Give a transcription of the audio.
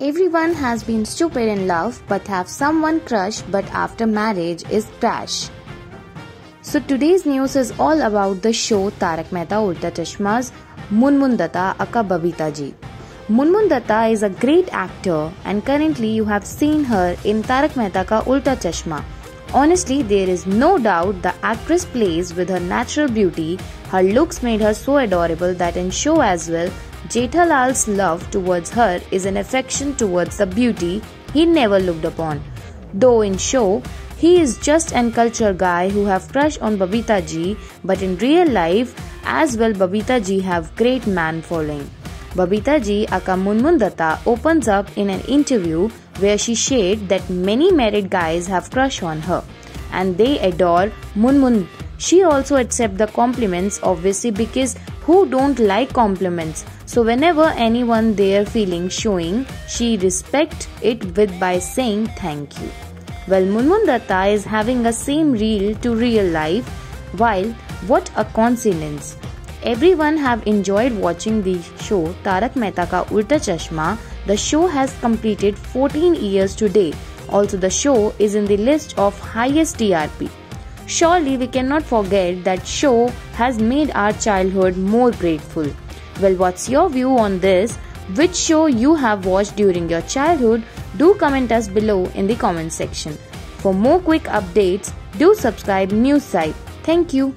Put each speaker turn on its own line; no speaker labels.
Everyone has been stupid in love but have someone crush but after marriage is crash. So today's news is all about the show Tarak Mehta Ulta Chashma's Munmun Dutta aka Babita ji. Munmun Dutta is a great actor and currently you have seen her in Tarak Mehta ka Ulta Chashma. Honestly, there is no doubt the actress plays with her natural beauty. Her looks made her so adorable that in show as well, Jethalal's love towards her is an affection towards the beauty he never looked upon. Though in show, he is just an culture guy who have crush on Babita ji, but in real life as well Babita ji have great man following. Babita ji aka Munmun Dutta opens up in an interview where she shared that many married guys have crush on her and they adore Munmun. She also accept the compliments obviously because who don't like compliments. So whenever anyone their feeling showing she respect it with by saying thank you. Well munmun dutta is having a same reel to real life. While what a coincidence. Everyone have enjoyed watching the show tarak mehta ka ulta chashma. The show has completed 14 years today. Also the show is in the list of highest trp Surely we cannot forget that show has made our childhood more grateful. Well, what's your view on this? Which show you have watched during your childhood? Do comment us below in the comment section. For more quick updates, do subscribe Newsite. Thank you.